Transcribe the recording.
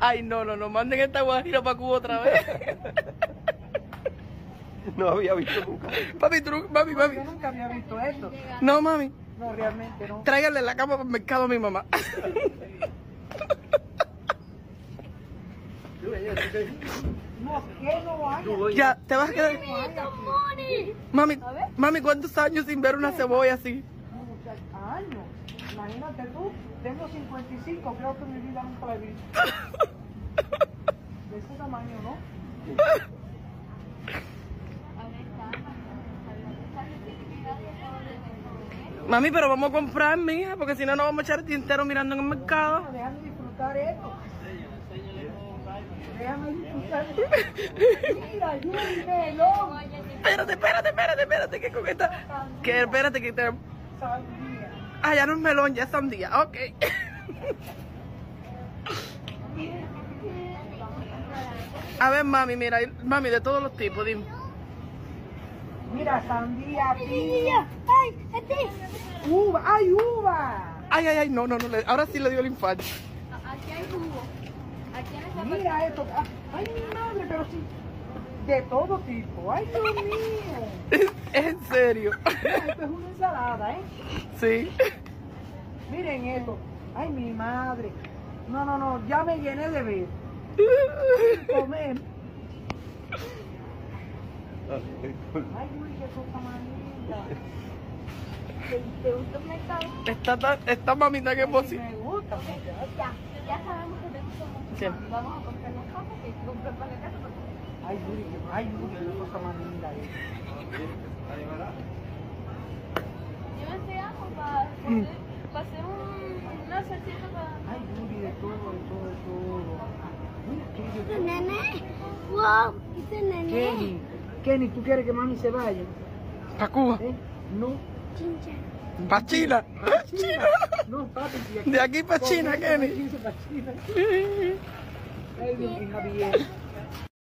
Ay, no, no, no, manden esta guajira para Cuba otra vez. No había visto nunca. Papi, tú, mami, mami. Yo nunca había visto esto. No, mami. No, realmente no. Tráiganle la cama para el mercado a mi mamá. No, ¿qué no hay? Ya, te vas a quedar. Mami, mami, ¿cuántos años sin ver una cebolla así? No, muchachos, años. Imagínate tú, tengo 55, creo que mi vida nunca la he visto. De ese tamaño, ¿no? Mami, pero vamos a comprar, mija, porque si no, no vamos a echar el día entero mirando en el mercado. Déjame disfrutar esto. Déjame disfrutar esto. Mira, Yuri, melón. Espérate, espérate, espérate, espérate, que con esta. Que espérate, que te. Sandía. Ah, ya no es melón, ya es sandía. Ok. A ver, mami, mira, mami, de todos los tipos, dime. Mira, sandía, piña. Uva, ¡ay, uva! Ay, ay, ay, no, no, no, ahora sí le dio el infarto. Aquí hay jugo. Aquí en esta Mira esto. ah, Ay, mi madre, pero sí. De todo tipo. Ay, Dios mío. Es en serio. Esto es una ensalada, ¿eh? Sí. Miren esto. Ay, mi madre. No, no, no. Ya me llené de ver. Comer. Ay, uy, qué cosa más linda. ¿Te, gusta el mercado? Está, tan- está mamita que Ay, posible. me gusta. Ya, ya sabemos que te gusta mucho. Sí. Vamos a comprar las papas y comprar para la casa. Ay, Yuri, qué- ay, Yuri, qué cosa más linda es. Yo me estoy ajo para, para hacer un, una salsita para... Ay, Yuri, de todo, de todo, de todo. Mira, qué ¿Este rico. nene? ¡Wow! ¿Este nene? Kenny, Kenny, ¿tú quieres que mami se vaya? ¿Para Cuba? ¿Eh? No. Chincha. ¿Para China? China. No, papi, de aquí, De aquí para China, Kenny. de aquí para China. Ay, Dios mío, Javier.